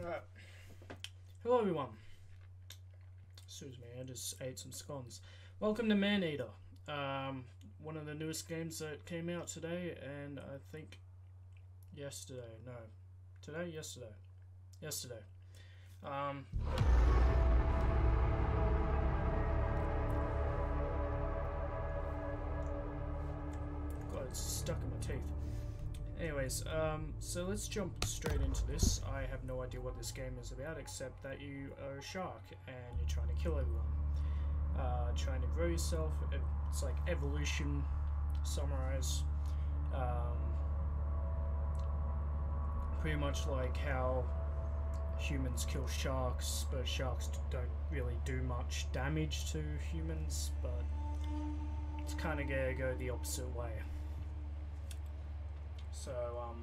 Alright. Hello everyone. Excuse me, I just ate some scones. Welcome to Maneater. Um, one of the newest games that came out today, and I think yesterday. No, today, yesterday, yesterday. Um, God, it's stuck in my teeth. Anyways, um, so let's jump straight into this. I have no idea what this game is about, except that you are a shark and you're trying to kill everyone. Uh, trying to grow yourself. It's like evolution, summarize. Um, pretty much like how humans kill sharks, but sharks don't really do much damage to humans, but it's kind of gonna go the opposite way. So, um,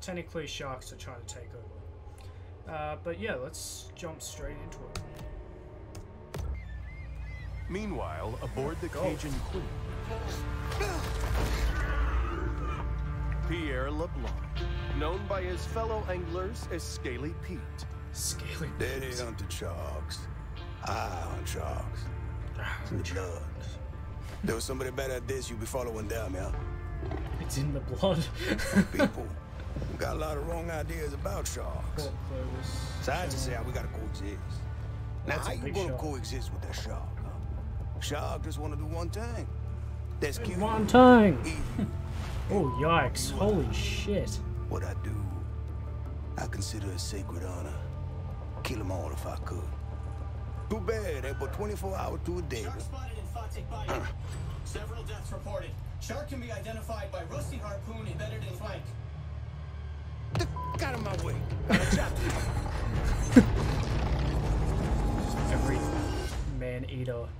technically sharks are trying to take over. Uh, but yeah, let's jump straight into it. Meanwhile, aboard the Go. Cajun Queen, Pierre LeBlanc, known by his fellow anglers as Scaly Pete. Scaly Daddy peaks. hunted sharks. I hunt sharks. Ah, It's the blood. There was somebody better at this, you'd be following them, yeah? It's in the blood. People we got a lot of wrong ideas about sharks. Pork clovers. So I just say how we gotta coexist. Now, That's a how you big gonna shark. coexist with that shark? Huh? Shark just wanna do one thing. That's kill One you. time. Eat you. Oh yikes! Holy shit! What I do, I consider a sacred honor. Kill them all if I could. Too bad, eh, they put 24 hours to a day. Shark spotted in Fawtick Bayou. Uh. Several deaths reported. Shark can be identified by rusty harpoon embedded in flank. The f- out of my way. Every man eater or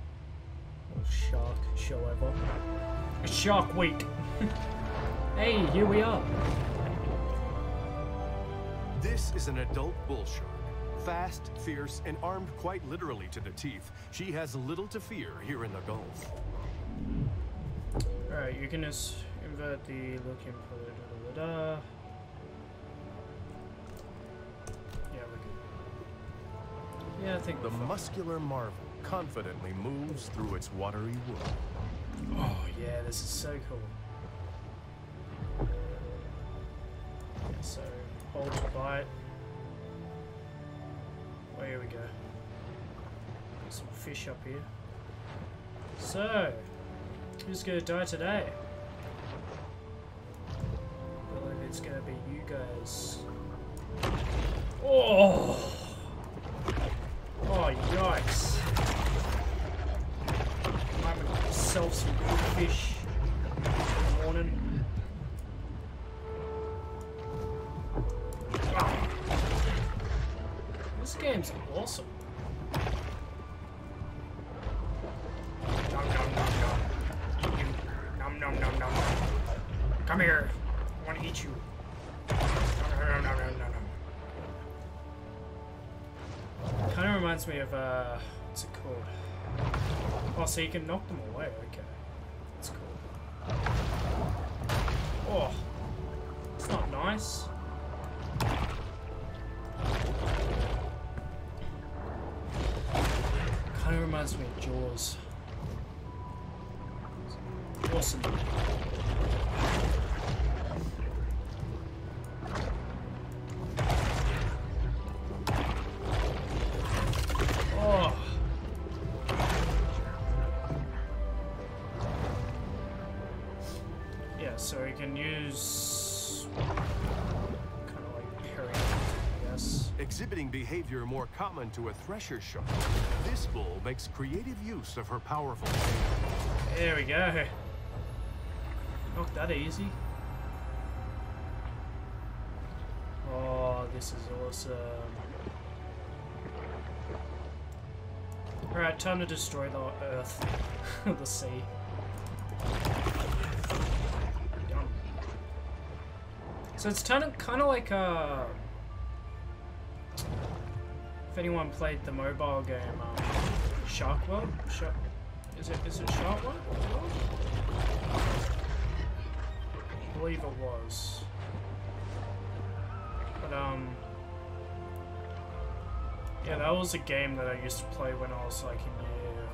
shark show ever. A shark week. hey, here we are. This is an adult bull shark. Fast, fierce, and armed quite literally to the teeth. She has little to fear here in the Gulf. Alright, you can just invert the look input. Da, da, da, da. Yeah, we're good. Yeah, I think The muscular marvel confidently moves through its watery world. Oh yeah, this is so cool. Yeah, so hold to bite. Oh, here we go. Got some fish up here. So, who's gonna die today? It's gonna be you guys. Oh! Oh, yikes. I'm myself some good fish so you can knock them away. Okay, that's cool. Oh, it's not nice. Kind of reminds me of Jaws. Awesome. Exhibiting behavior more common to a thresher shark, this bull makes creative use of her powerful tail. There we go. Not that easy. Oh, this is awesome. Alright, time to destroy the earth. the sea. So it's kind of kind of like uh if anyone played the mobile game um, Shark World, Shark, is it is it Shark World? I believe it was. But um Yeah, that was a game that I used to play when I was like in year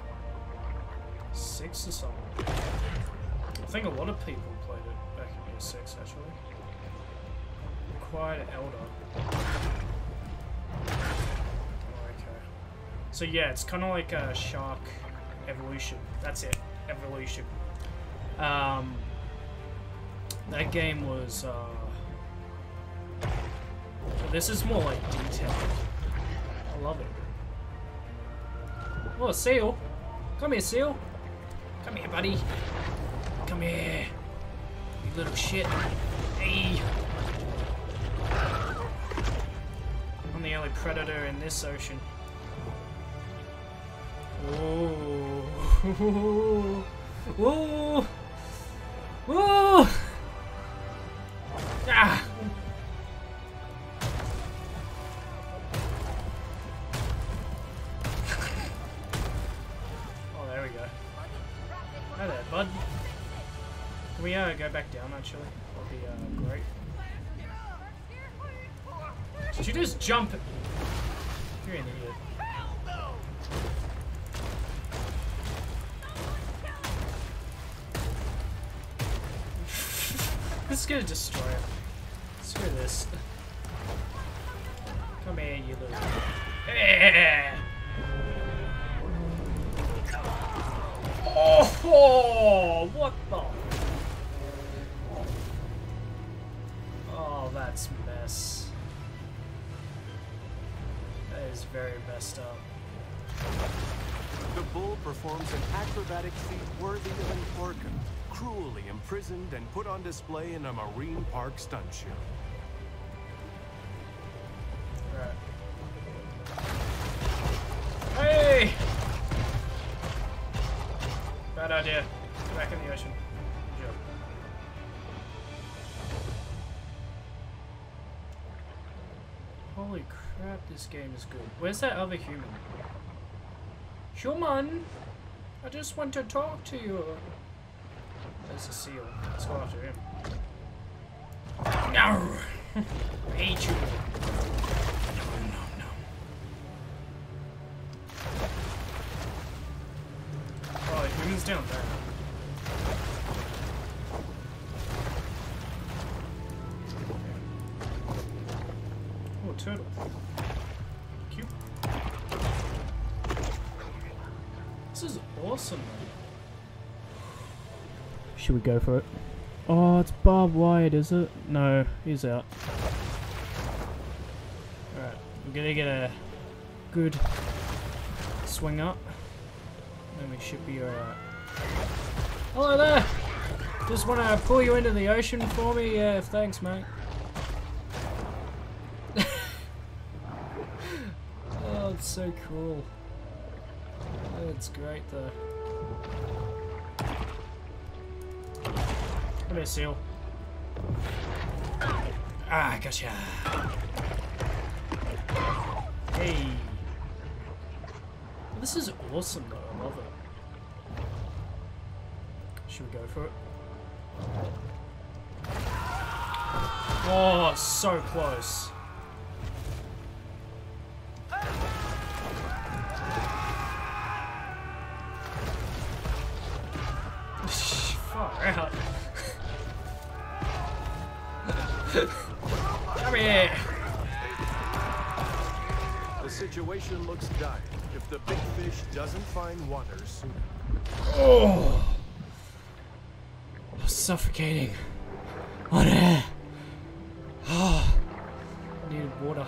six or something. I think a lot of people played it back in year six actually. Quite elder. So yeah, it's kind of like a Shark Evolution. That's it, Evolution. Um, that game was. Uh, this is more like detailed. I love it. Oh, seal! Come here, seal! Come here, buddy. Come here. You little shit. Hey! I'm the only predator in this ocean. Whoa! Whoa! Whoa! Ah! Oh, there we go. Hi there, bud. Can we uh, go back down, actually? That'd be uh, great. Did you just jump? Gonna destroy him. Screw this. Come here, you little. Yeah. On display in a marine park stunt show. Hey! Bad idea. Get back in the ocean. Holy crap, this game is good. Where's that other human? Human! I just want to talk to you. There's a seal. Let's go after him. No! I hate you. No, no, no. Oh, human's down there. Oh, turtle. Cute. This is awesome, man. Should we go for it? Oh, it's barbed wire, is it? No, he's out. Alright, we're gonna get a good swing up. Then we should be alright. Hello there! Just want to pull you into the ocean for me? Yeah, thanks, mate. oh, it's so cool. It's great, though. Come here, seal. Ah, gotcha. Hey. This is awesome, though. I love it. Should we go for it? Oh, so close. Suffocating. On air. Oh. I needed water.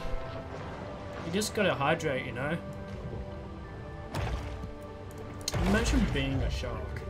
You just gotta hydrate, you know? Imagine being a shark.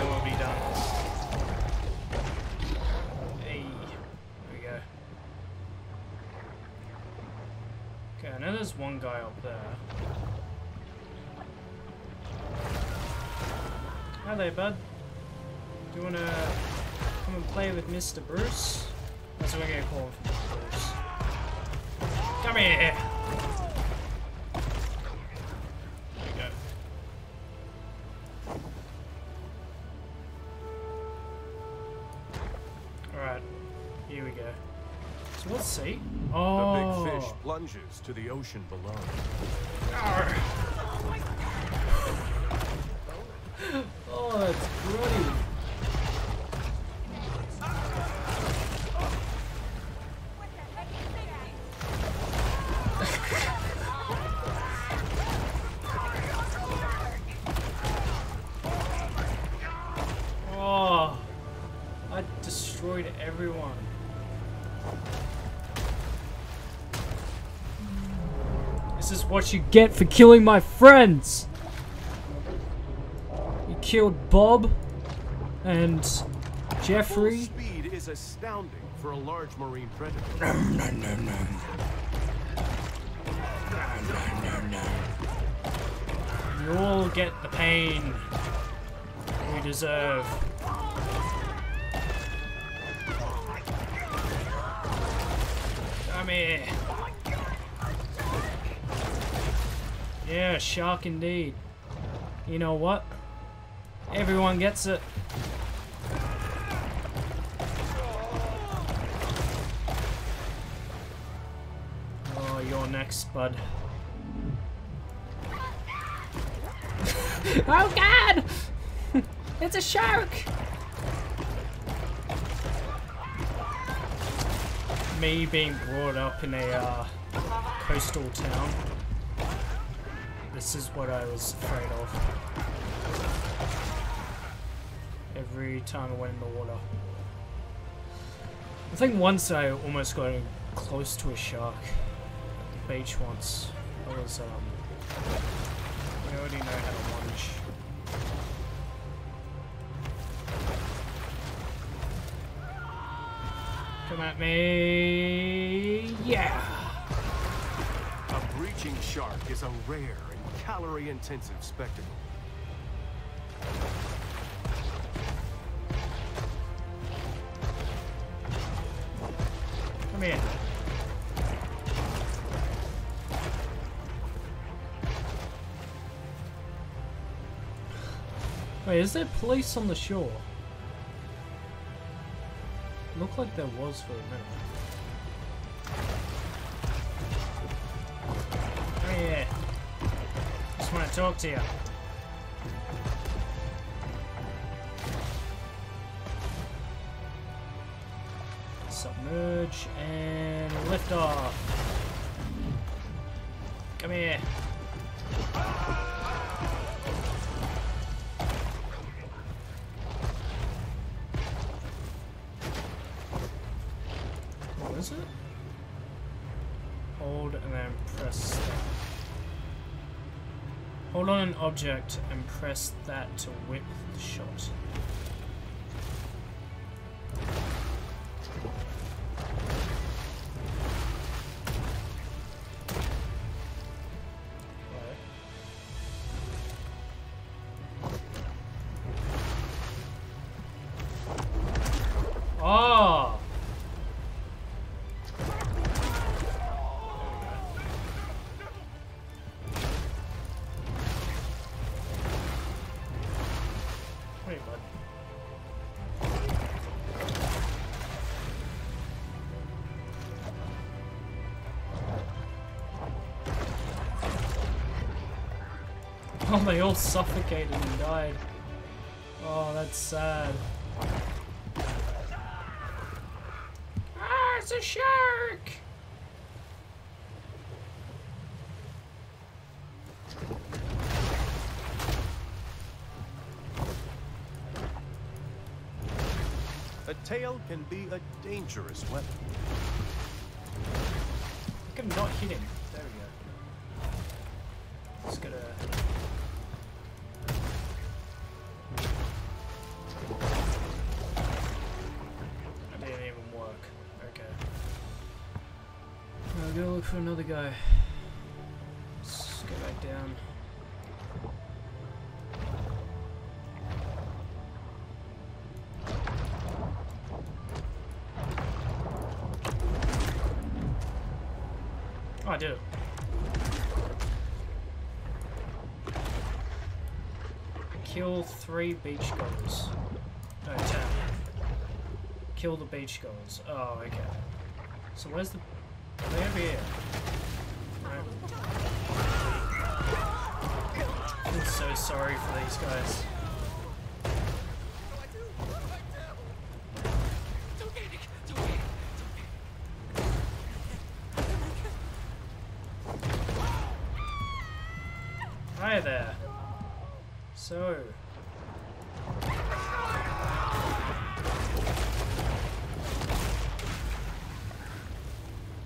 and will be done. Hey, there we go. Okay, I know there's one guy up there. Hello, bud. Do you wanna come and play with Mr. Bruce? That's what we're gonna call him, Come here! Plunges to the ocean below. Arr. What you get for killing my friends. You killed Bob and Full Jeffrey. speed is astounding for a large marine predator. You all get the pain you deserve. Come here. Yeah, shark indeed. You know what? Everyone gets it. Oh, you're next, bud. oh god! it's a shark! Me being brought up in a uh, coastal town. This is what I was afraid of. Every time I went in the water. I think once I almost got close to a shark at the beach once. I was, um, I already know how to lunge. Come at me. Yeah. A breaching shark is a rare calorie-intensive spectacle. Come here. Wait, is there police on the shore? Looked like there was for a minute. Talk to you. Submerge and lift off. Object and press that to whip the shot. Oh, they all suffocated and died. Oh, that's sad. Ah, it's a shark! A tail can be a dangerous weapon. I can not hit him. go. Let's go back down. Oh, I did it. Kill three beach beachgoers. No, ten. Kill the beach beachgoers. Oh, okay. So where's the... Are they over here? Sorry for these guys. Hi there. So.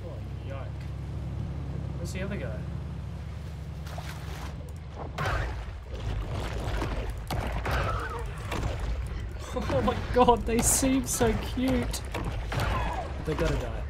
Oh, yike. Where's the other guy? Oh my god, they seem so cute. They gotta die.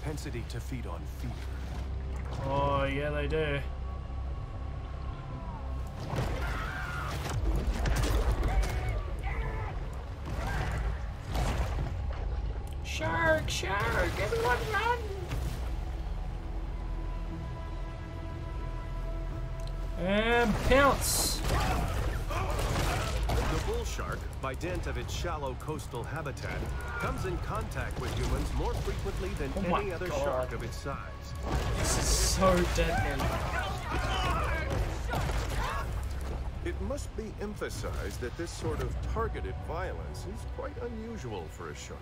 Propensity to feed on fear. Oh, yeah, they do. By dint of its shallow coastal habitat, comes in contact with humans more frequently than Oh any other God. shark of its size. This is so deadly. It must be emphasized that this sort of targeted violence is quite unusual for a shark.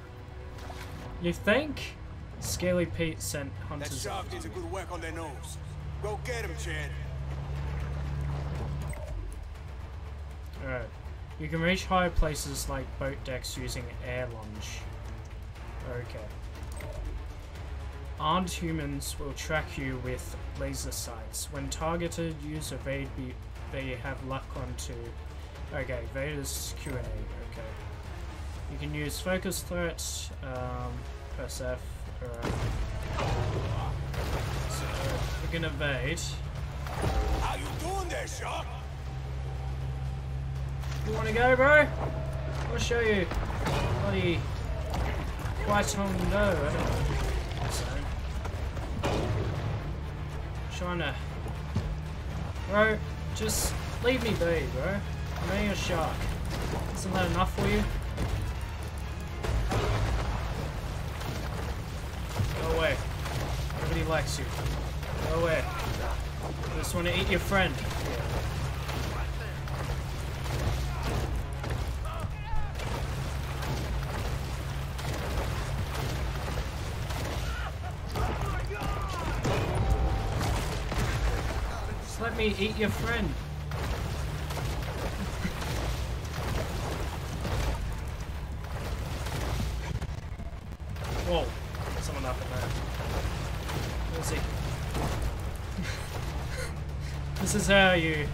You think? Scaly Pete sent hunters. That hunters. shark needs a good whack on their nose. Go get him, Chad. You can reach higher places like boat decks using air lunge. Okay. Armed humans will track you with laser sights. When targeted, use evade be they have luck on onto. Okay, evade is Q and A. Okay. You can use focus threat, um, press F. Alright. So we can evade. How you doing there, shark? You wanna go, bro? I'll show you. Bloody white on no, I don't know. So, trying to, bro. Just leave me be, bro. I know you're a shark. Isn't that enough for you? Go away. Nobody likes you. Go away. I just want to eat your friend. Me eat your friend. Whoa, someone up in there. Let's see. this is how you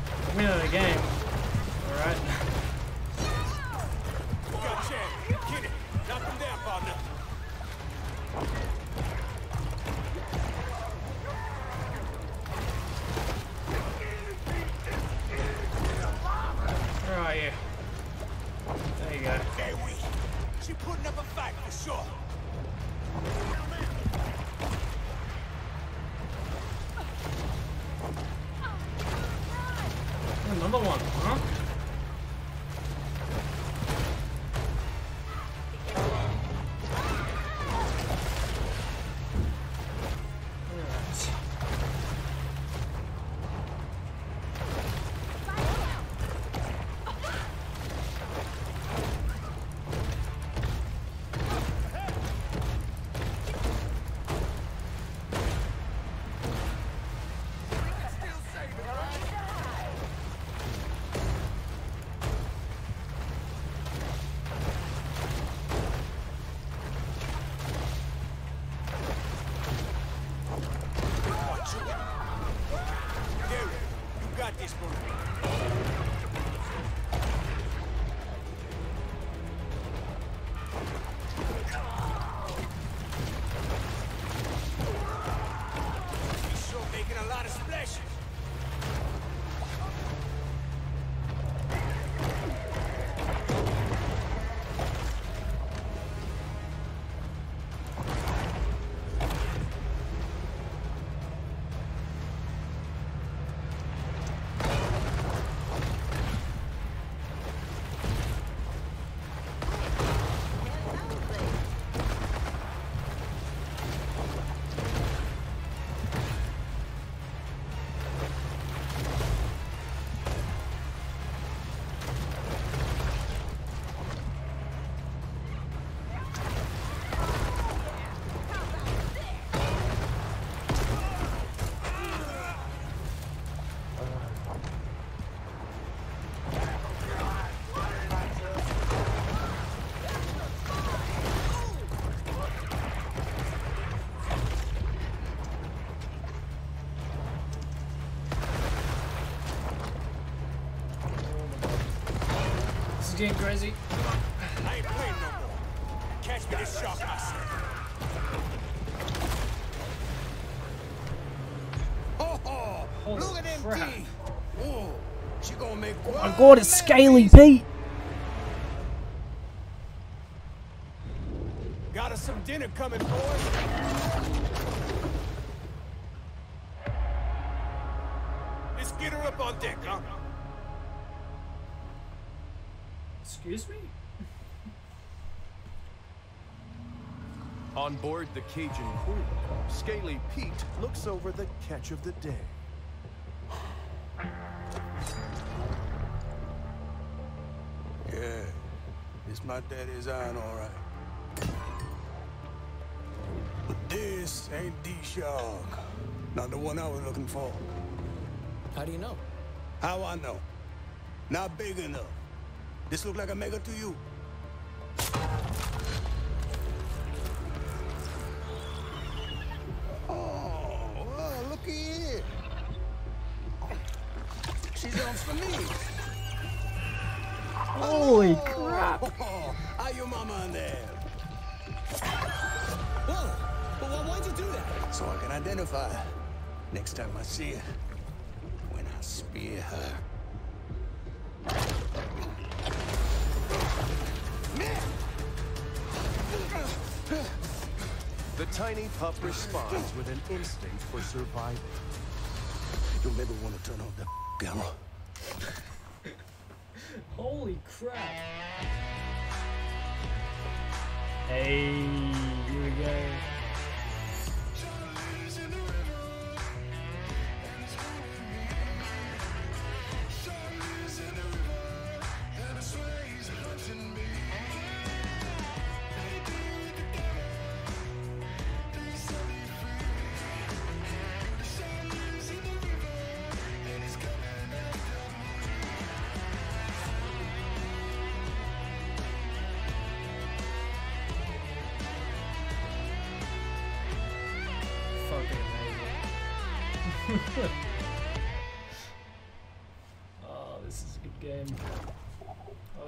is getting crazy. I ain't playing no more. Catch me this shark, I said. Oh, oh Holy look at them crap. teeth. Oh, she gonna make Oh my god, it's Scaly. Pete! Got us some dinner coming, boys. Let's get her up on deck, huh? Excuse me? On board the Cajun Queen, Scaly Pete looks over the catch of the day. Yeah, this my daddy's iron, all right. But this ain't D-Shark, Not the one I was looking for. How do you know? How I know? Not big enough. This look like a mega to you? Oh, oh well, looky here. She's on for me. Holy oh, crap! Oh, oh how your mama in there? Whoa! But why, why'd you do that? So I can identify her. Next time I see her. When I spear her. Tiny pup responds with an instinct for survival. Don't ever want to turn off the camera. Holy crap! Hey, here we go.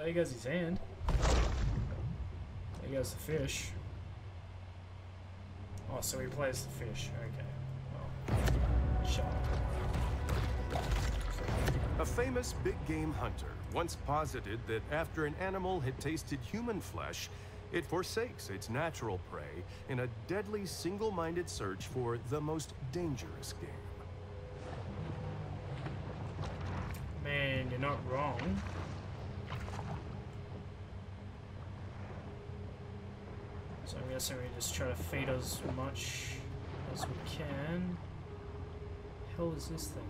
There goes his hand. There goes the fish. Oh, so he plays the fish. Okay. Well. A famous big game hunter once posited that after an animal had tasted human flesh, it forsakes its natural prey in a deadly single minded search for the most dangerous game. Man, you're not wrong. So I'm guessing we just try to feed as much as we can. hell is this thing?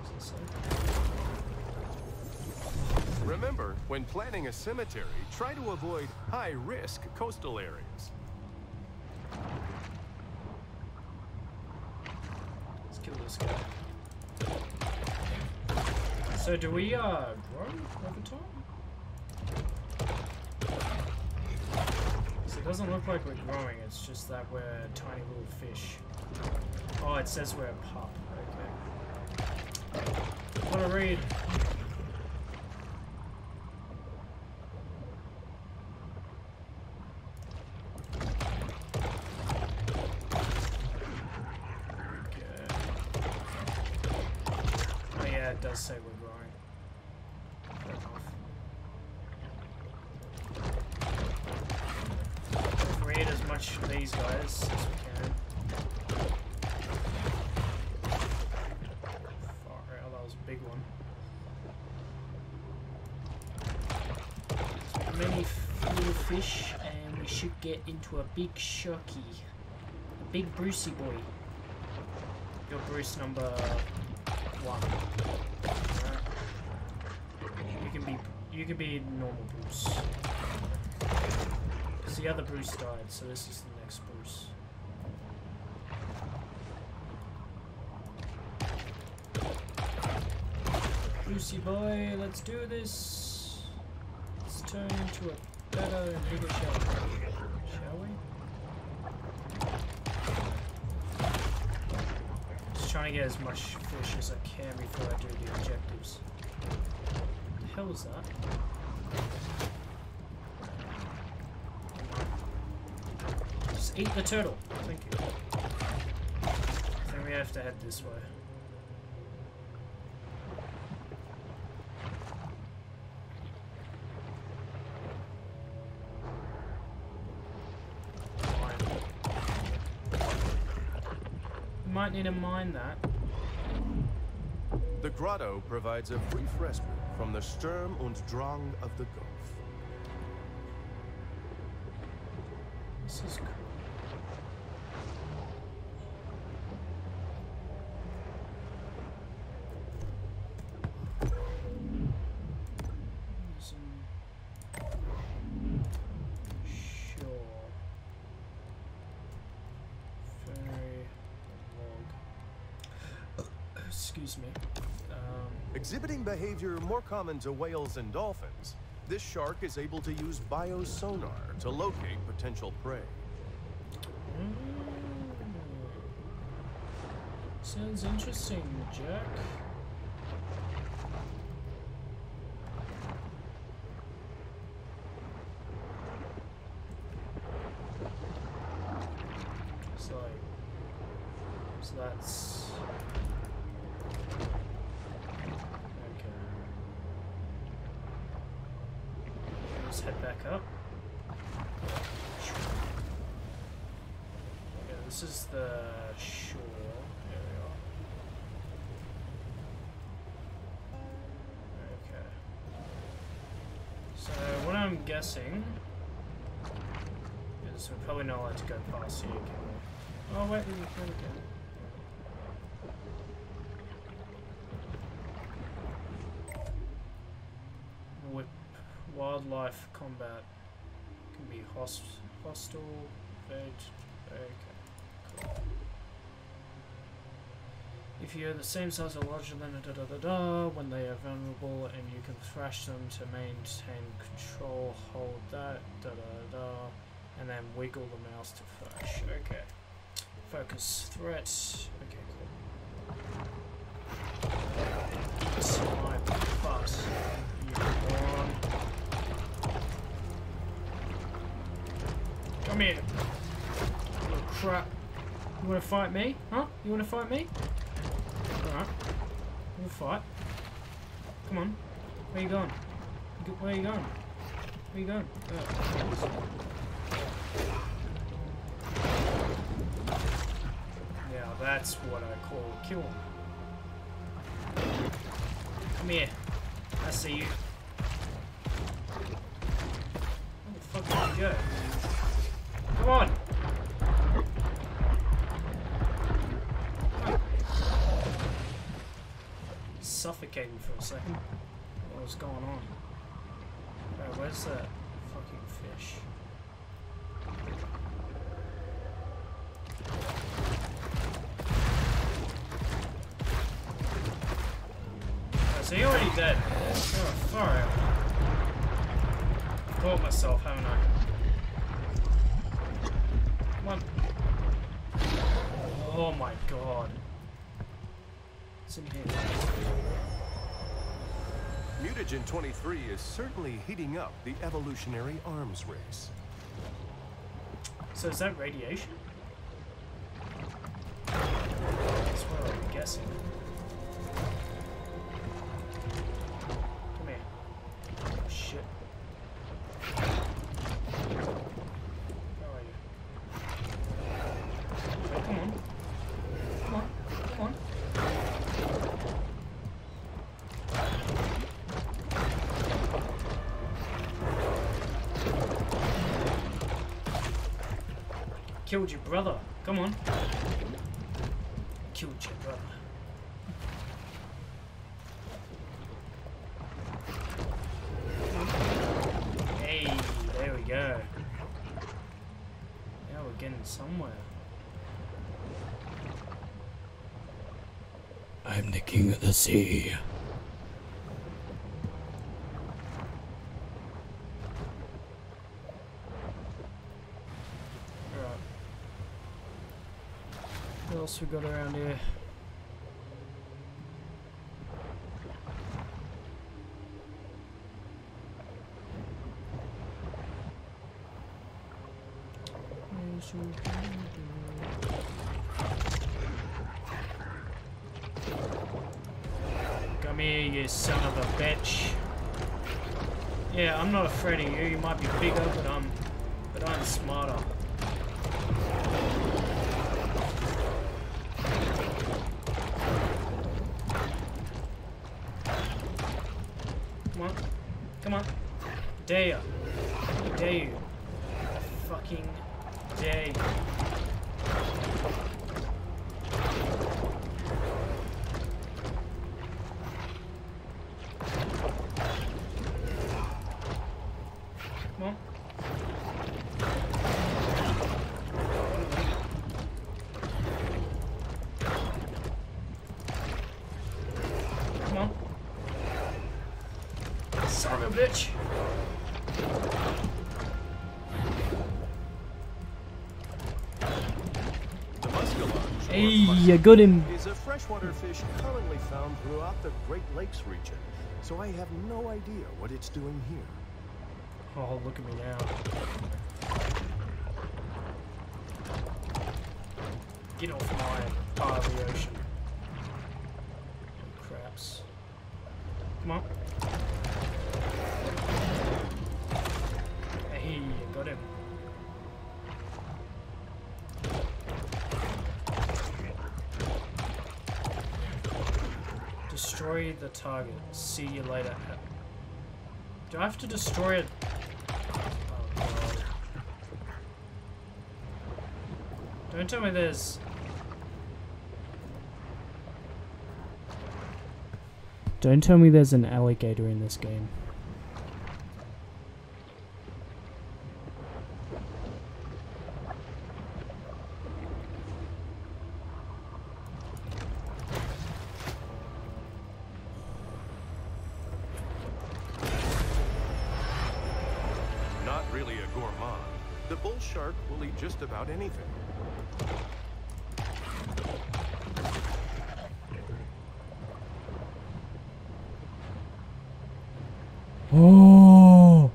What's this say? Remember, when planning a cemetery, try to avoid high risk coastal areas. Let's kill this guy. So do we uh grow over time? So it doesn't look like we're growing, it's just that we're tiny little fish. Oh, it says we're a pup. Okay. What a read. Okay. Oh yeah, it does say we're growing. Fair enough. Read as much of these guys as we can. Far out, that was a big one. Many f- little fish, and we should get into a big sharky. A big Brucey boy. Your Bruce number one. Alright. You can be you can be normal Bruce. Because the other Bruce died, so this is the next Bruce. Brucey boy, let's do this. Let's turn into a bigger shark. Shall we? Just trying to get as much fish as I can before I do the objectives. The hell is that? Just eat the turtle. Thank you. I think we have to head this way. Need to mine that. The grotto provides a brief respite from the Sturm und Drang of the Gulf. This is cool. Some shore. Ferry log. Excuse me. Um, Exhibiting behavior more common to whales and dolphins, this shark is able to use biosonar to locate potential prey. Mm. Sounds interesting, Jack. So, so that's okay. Let's head back up. Yeah, this is the shore area. Okay. So what I'm guessing is we're probably not allowed to go past here, can we? Oh wait, we can again. Whip wildlife combat can be host hostile. Okay, cool. If you're the same size or larger than a da da da da, when they are vulnerable and you can thrash them to maintain control, hold that da da da, and then wiggle the mouse to thrash. Okay. Focus threat. Okay, cool. You here. Little crap. You wanna fight me? Huh? You wanna fight me? Alright. We'll fight. Come on. Where you going? You go- Where you going? Where you going? Uh, yeah, that's what I call kill. Come here. I see you. Where the fuck did you go? Come on! Suffocating for a second. What was going on? Alright, where's that fucking fish? Mutagen 23 is certainly heating up the evolutionary arms race. So is that radiation? That's what I'm guessing. Killed your brother. Come on. Killed your brother. Hey, there we go. Now we're getting somewhere. I'm the king of the sea. we got around here? Come here, you son of a bitch. Yeah, I'm not afraid of you. You might be bigger, but I'm, but I'm smarter. You got him. is a freshwater fish commonly found throughout the Great Lakes region, so I have no idea what it's doing here. Oh, look at me now. Get off my target. See you later. Do I have to destroy it? Oh, Don't tell me there's... Don't tell me there's an alligator in this game. Not really a gourmand. The bull shark will eat just about anything. Oh!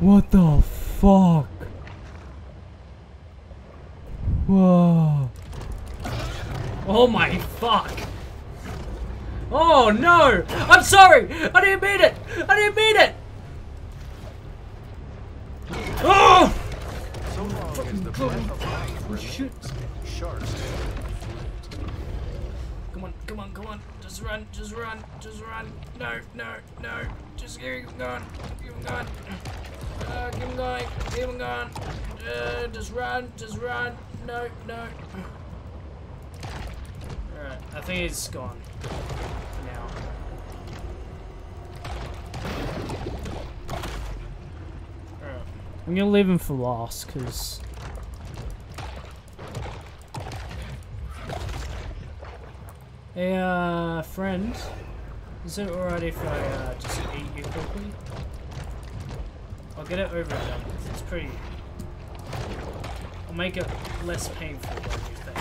What the fuck? Whoa. Oh my fuck! Oh no! I'm sorry! I didn't mean it! Just run, just run, just run. No, no, no. Just keep him going. Keep him going. Uh, keep him going. Keep him going. Uh, just run, just run. No, no. Alright, I think he's gone. For now. Alright. I'm gonna leave him for last, because... Hey, uh, friend. Is it alright if I, uh, just eat you quickly? I'll get it over done with. It's pretty... I'll make it less painful you think.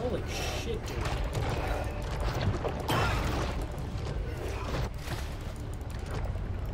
Holy shit, dude.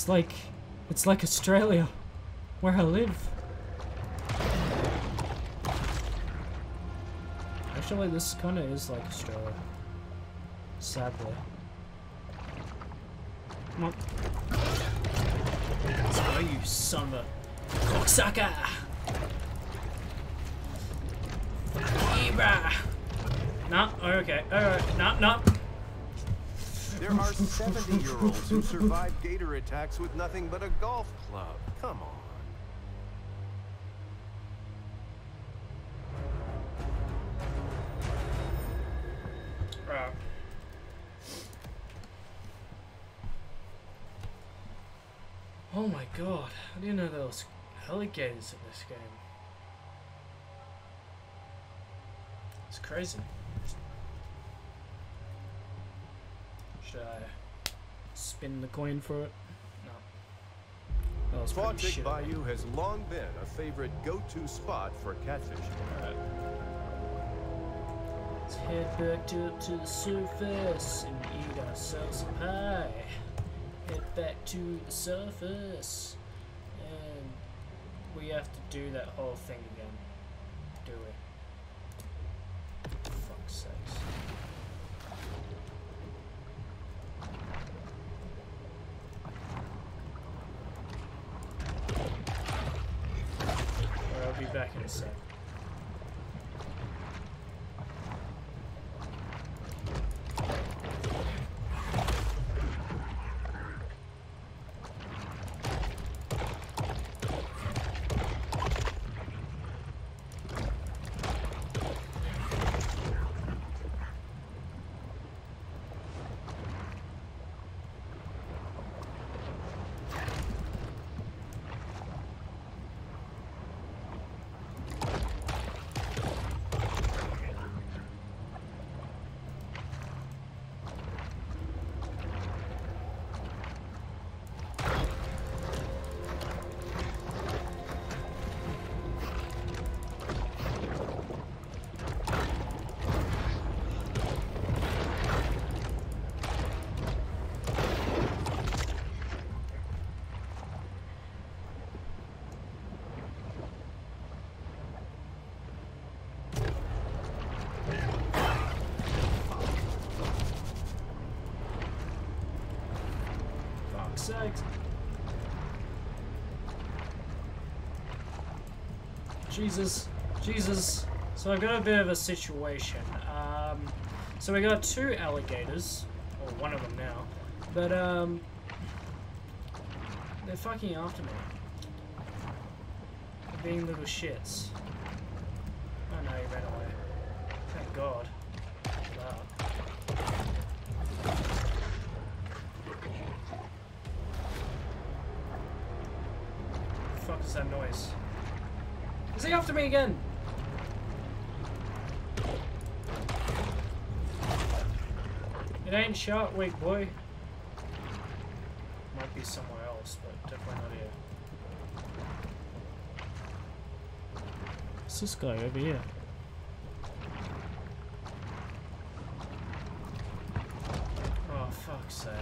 It's like it's like Australia, where I live. Actually, this kind of is like Australia. Sadly. Come on. Let's go, you son of a cocksucker! Ibra! No, okay, alright, no, no. There are 70-year-olds who survive gator attacks with nothing but a golf club. Come on. Oh my god, I didn't know there was alligators in this game. It's crazy. Should I spin the coin for it? No. That was pretty Spaulding. Bayou has long been a favorite go-to spot for catfishing. Alright. Let's head back to, to the surface and eat ourselves a pie. Head back to the surface. And we have to do that whole thing again. Do we? Sakes. Jesus, Jesus. So I've got a bit of a situation. Um, so we got two alligators, or one of them now, but um, they're fucking after me. They're being little shits. It ain't Shark Week, boy. Might be somewhere else, but definitely not here. What's this guy over here? Oh, fuck's sakes.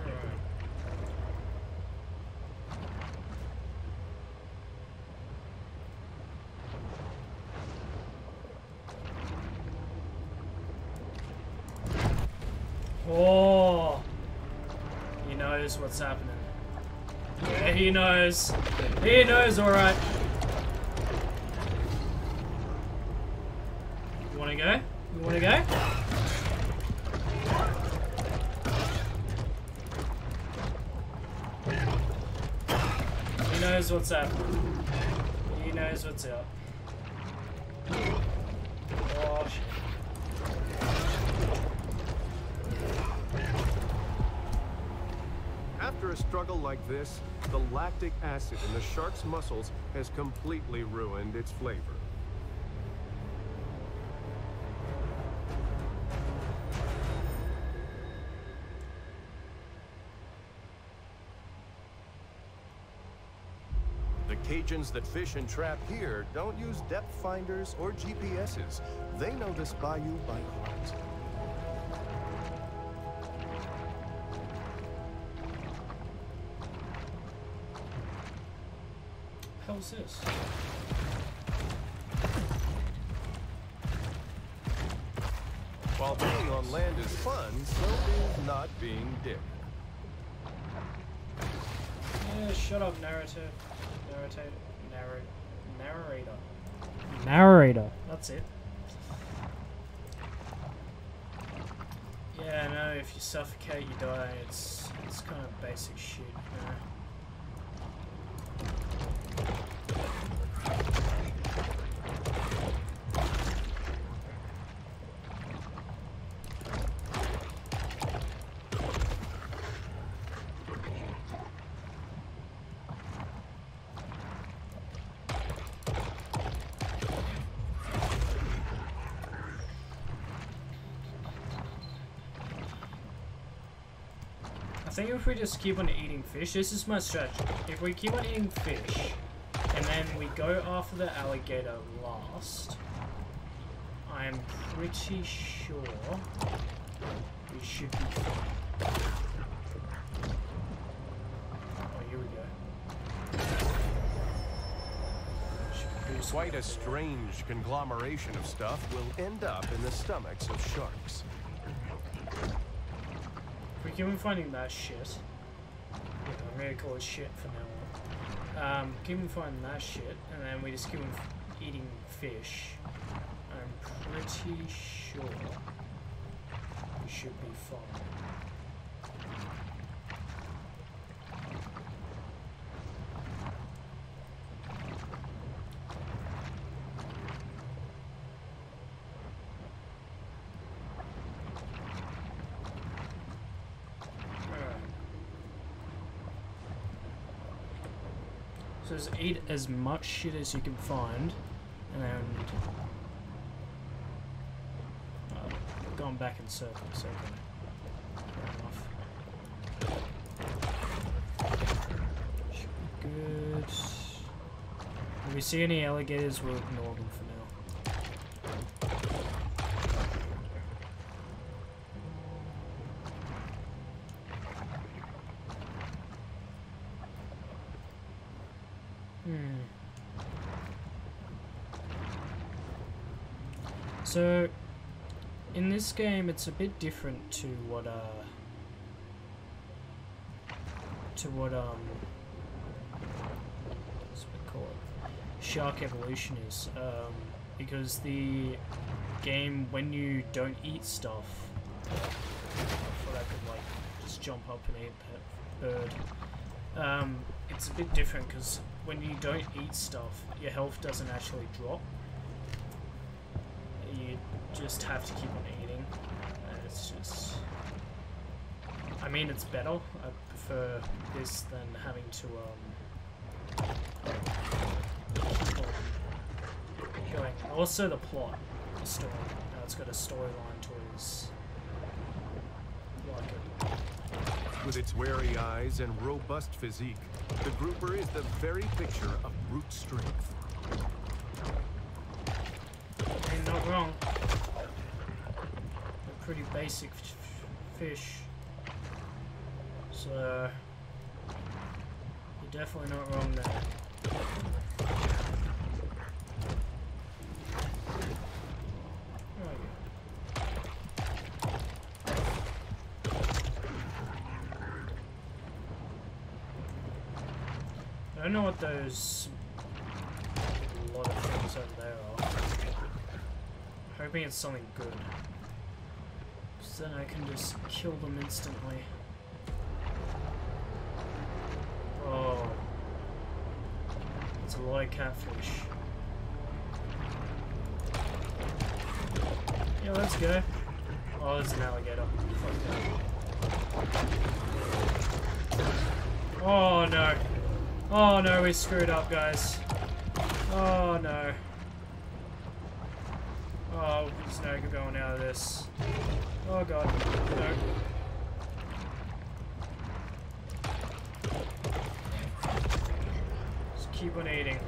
Alright. Oh, he knows what's happening. Yeah, he knows. He knows, alright. You wanna go? You wanna go? He knows what's happening. He knows what's up. This, the lactic acid in the shark's muscles has completely ruined its flavor. The Cajuns that fish and trap here don't use depth finders or GPSs. They know this bayou by heart. this? While being on land is fun, so is not being dick. Yeah, shut up, narrative. Narrator. Narr narrator. Narrator. That's it. Yeah, no, if you suffocate, you die. It's it's kind of basic shit, you know. Think if we just keep on eating fish, this is my strategy. If we keep on eating fish, and then we go after the alligator last, I'm pretty sure we should be fine. Oh, here we go. Quite a strange conglomeration of stuff will end up in the stomachs of sharks. On finding that shit, yeah, I'm gonna call it shit for now on. Um, keep on finding that shit, and then we just keep on eating fish. I'm pretty sure we should be fine. Alright. Eat as much shit as you can find, and then uh, we're back in circles. Should be good. If we see any alligators, we'll ignore them for now. Hmm. So, in this game, it's a bit different to what uh, to what um, what's it called? Shark Evolution is, um, because the game when you don't eat stuff, I thought I could like just jump up and eat bird. Um, it's a bit different because when you don't eat stuff, your health doesn't actually drop. You just have to keep on eating. And it's just. I mean, it's better. I prefer this than having to um. going. Also, the plot, the story. Now it's got a storyline to it is. Like it. With its wary eyes and robust physique, the grouper is the very picture of brute strength. Ain't not wrong. They're pretty basic f- fish. So, uh, you're definitely not wrong there. I don't know what those lot of things over there are. Hoping it's something good. So then I can just kill them instantly. Oh. It's a lot of catfish. Yeah, let's go. Oh, there's an alligator. Oh no. Oh no, we screwed up, guys. Oh no. Oh, there's no going out of this. Oh god, no. Keep on eating.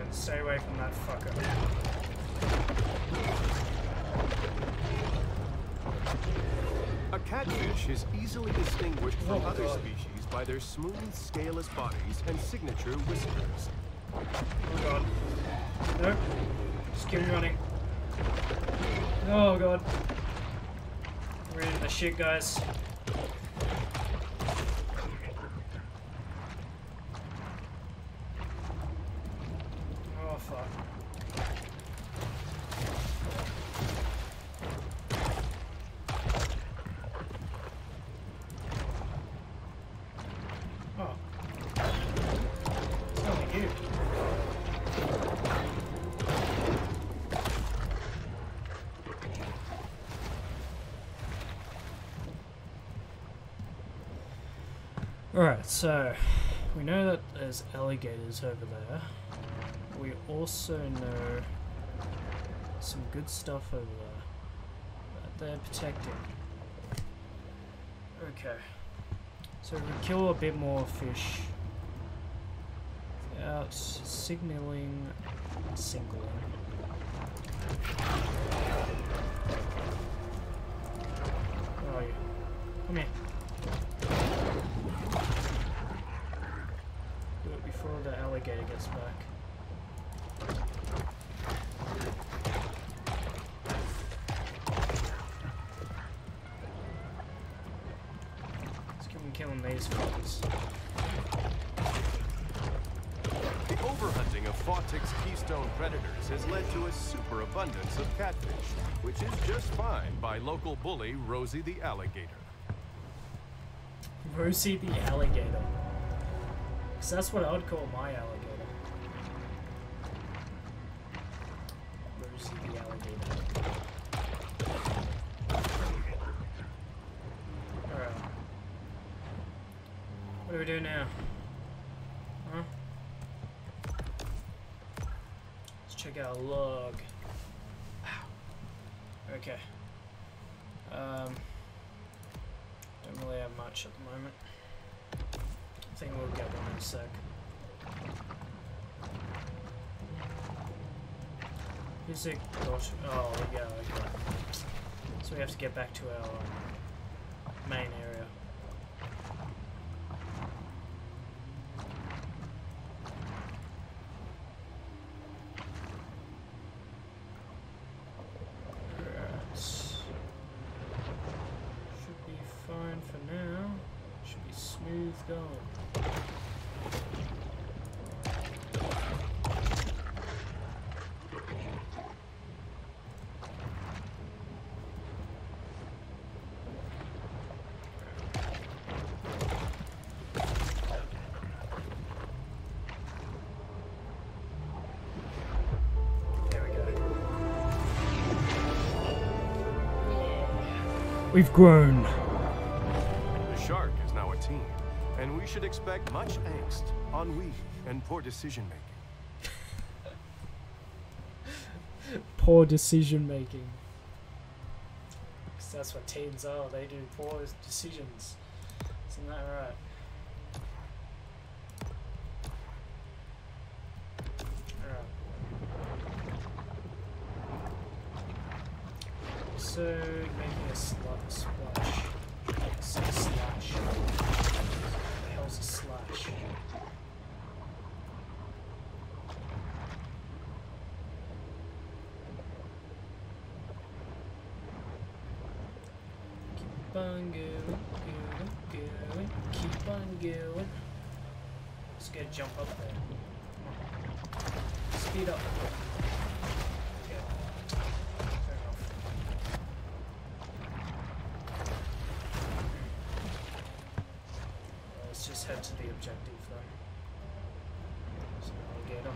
And stay away from that fucker. A catfish is easily distinguished from Oh, other God. species by their smooth, scaleless bodies and signature whiskers. Oh god. Nope. Just keep running. Oh god. We're in the shit, guys. Alligators over there. We also know some good stuff over there that they're protecting. Okay. So we kill a bit more fish without signaling singling. Before the alligator gets back. Let's keep on killing these fuckers. The overhunting of Fawtick's keystone predators has led to a superabundance of catfish, which is just fine by local bully Rosie the alligator. Rosie the alligator. That's what I would call my alligator. Rosie the alligator. Alright. What do we do now? Huh? Let's check out a log. Ow. Okay. Um don't really have much at the moment. I think we'll get one in a sec. Is it got? Oh, yeah, okay. So we have to get back to our We've grown. The shark is now a team, and we should expect much angst, ennui, and poor decision making. poor decision making. 'Cause that's what teens are. They do poor decisions. Isn't that right? Alright. So, making a sl- splash. Say slash. What the hell's a slash? Keep on going, going, going. Keep on going. Let's get a jump up there. Speed up. Okay. Fair enough. Uh, Let's just head to the objective then. So alligator.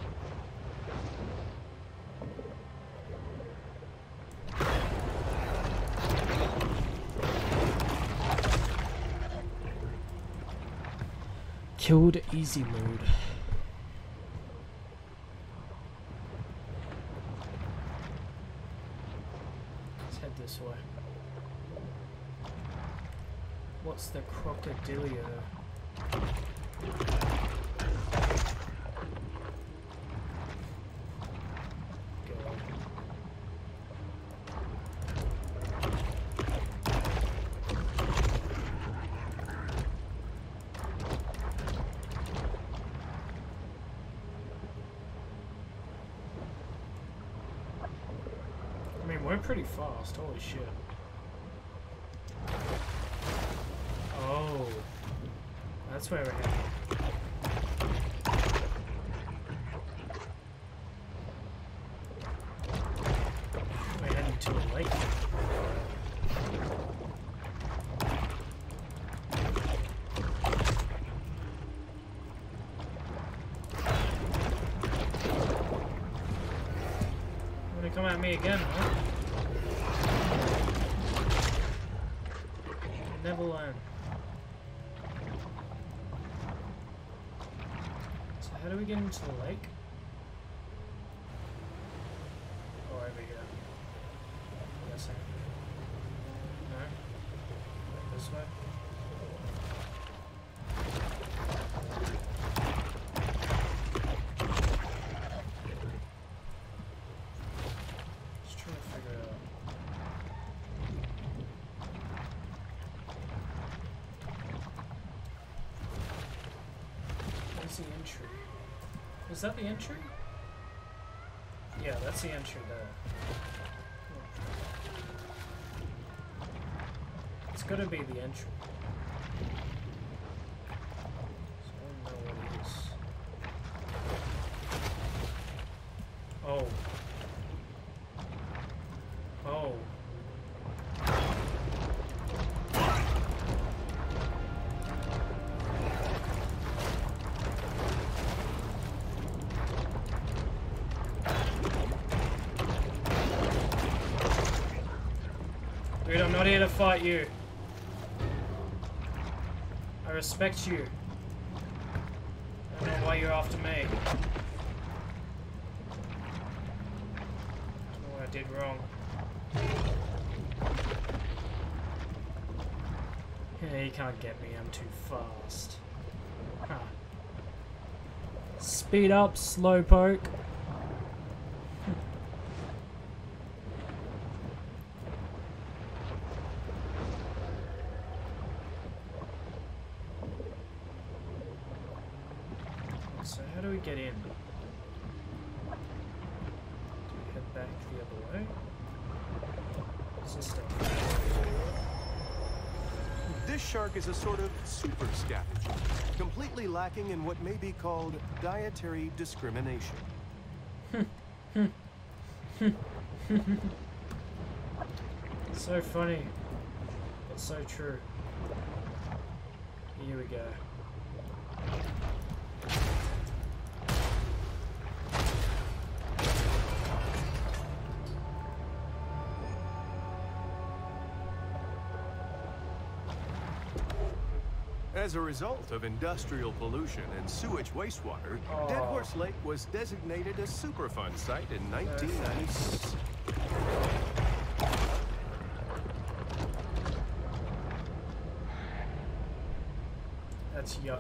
Killed easy mode. Let's head this way. What's the crocodilio? God. I mean, we're pretty fast. Holy shit. Oh. That's where we're heading. Come at me again, huh? So how do we get into the lake? The entry? Is that the entry? Yeah, that's the entry there. It's gotta be the entry. Fight you. I respect you. I don't know why you're after me. I don't know what I did wrong. Yeah, you can't get me, I'm too fast. Huh. Speed up, slowpoke. So how do we get in? Do we head back the other way? What's this stuff? This shark is a sort of super scavenger, completely lacking in what may be called dietary discrimination. So funny, but so true. Here we go. As a result of industrial pollution and sewage wastewater, oh. Dead Horse Lake was designated a Superfund site in 1996. That's yucky.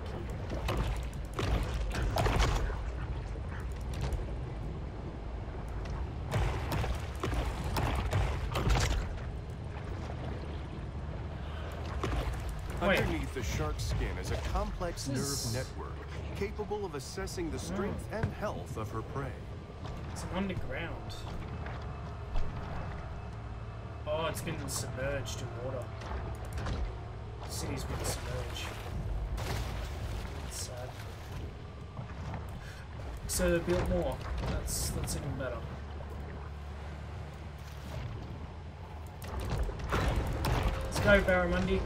Wait. Skin is a complex nerve network capable of assessing the strength and health of her prey. It's underground. Oh, it's been submerged in water. The city's been submerged. That's sad. So built more. That's that's even better. Let's go, Barramundi.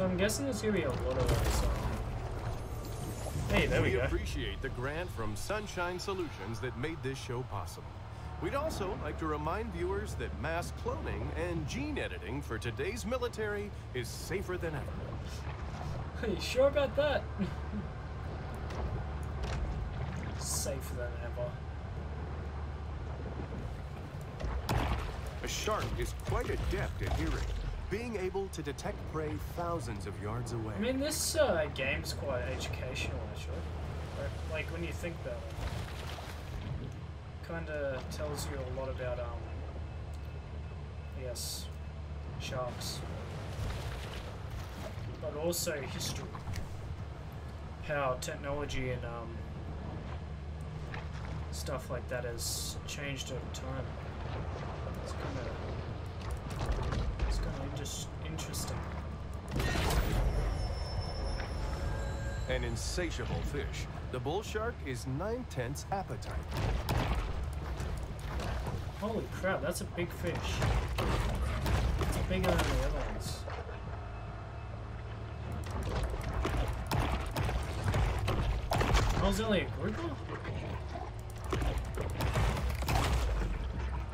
So I'm guessing there's gonna be a lot of those. Um... Hey, there we we go. appreciate the grant from Sunshine Solutions that made this show possible. We'd also like to remind viewers that mass cloning and gene editing for today's military is safer than ever. Are you sure about that? Safer than ever. A shark is quite adept at hearing, being able to detect prey thousands of yards away. I mean, this uh, game's quite educational, actually. Like- when you think about it. Kind of tells you a lot about, um, yes, sharks. But also history. How technology and, um, stuff like that has changed over time. It's kind of it's kind of just interesting. An insatiable fish, the bull shark is nine tenths appetite. Holy crap, that's a big fish. It's bigger than the other ones. Oh, it's only a grouper?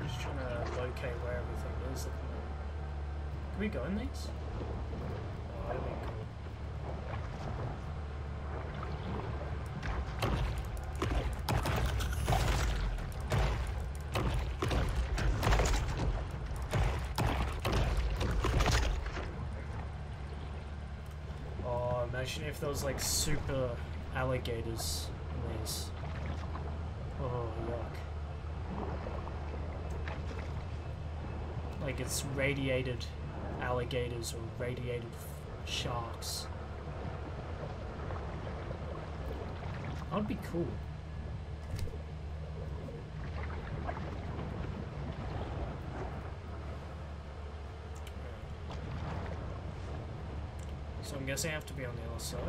Just trying to locate where everything is. Can we go in these? Oh, that'd be cool. If there was like super alligators in these. Oh, yuck. Like it's radiated alligators or radiated sharks. That'd be cool. I'm I have to be on the other side.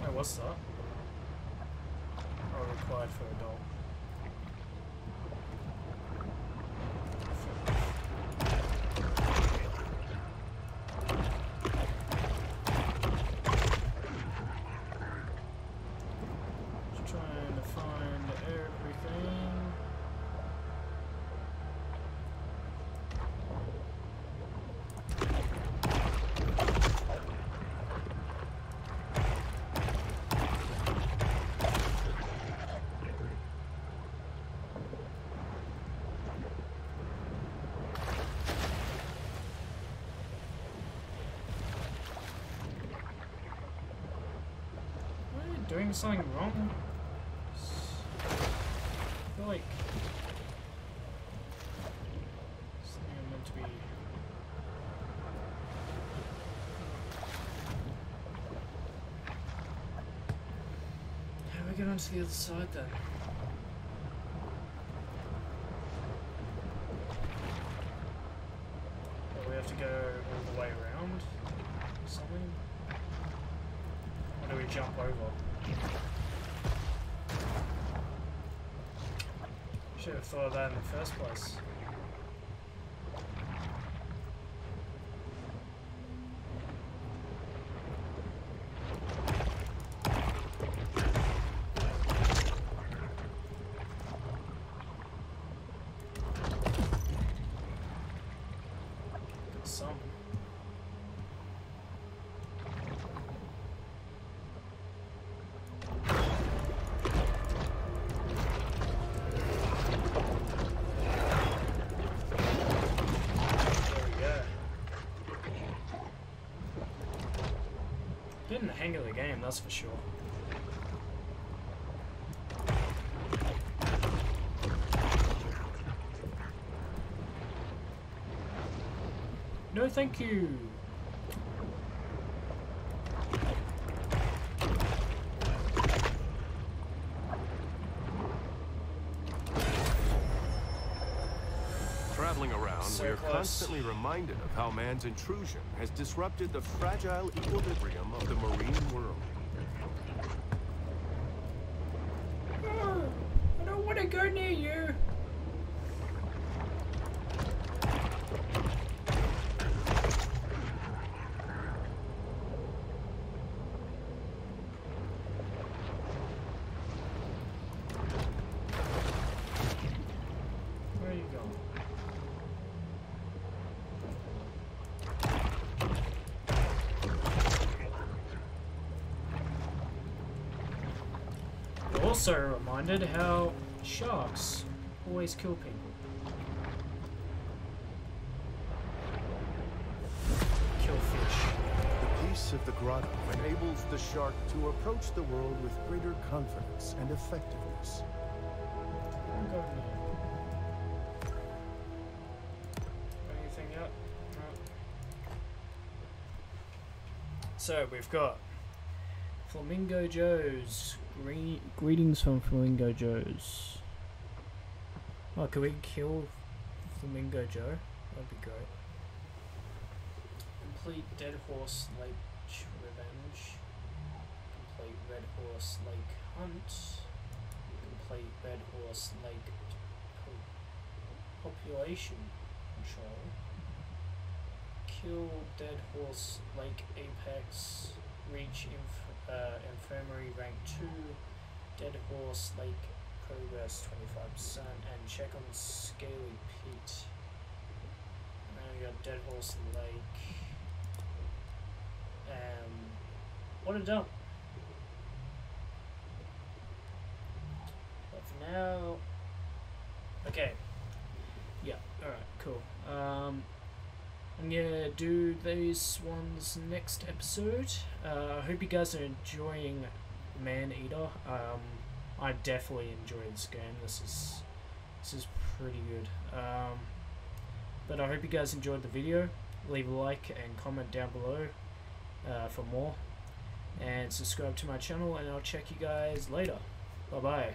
Wait, what's that? Oh, required for a doll. Just trying to find everything. Am I doing something wrong? I feel like something I'm meant to be. How do we get onto the other side then? Oh, we have to go all the way around? or Something? Or do we jump over? Of that in the first place. Hang of the game, that's for sure. No, thank you. Traveling around, So we are close. constantly reminded of how man's intrusion has disrupted the fragile equilibrium of the marine world. I don't want to go near you. Where are you going? We're also reminded how sharks always kill people. Kill fish. The peace of the grotto enables the shark to approach the world with greater confidence and effectiveness. I'm going there. Anything yet? No. So we've got Flamingo Joe's. Gre- greetings from Flamingo Joe's. Oh, could we kill Flamingo Joe? That'd be great. Complete Dead Horse Lake Revenge. Complete Dead Horse Lake Hunt. Complete Dead Horse Lake po- Population Control. Kill Dead Horse Lake Apex. Reach inf- uh, Infirmary Rank 2. Dead Horse Lake Progress 25%. And check on Scaly Pete. Now we got Dead Horse Lake. Um, what a dump. But for now, okay. Yeah. All right. Cool. Um, I'm gonna do these ones next episode. Uh, I hope you guys are enjoying Maneater. Um, I definitely enjoyed this game. This is this is pretty good. Um, but I hope you guys enjoyed the video. Leave a like and comment down below uh, for more. And subscribe to my channel, and I'll check you guys later. Bye bye.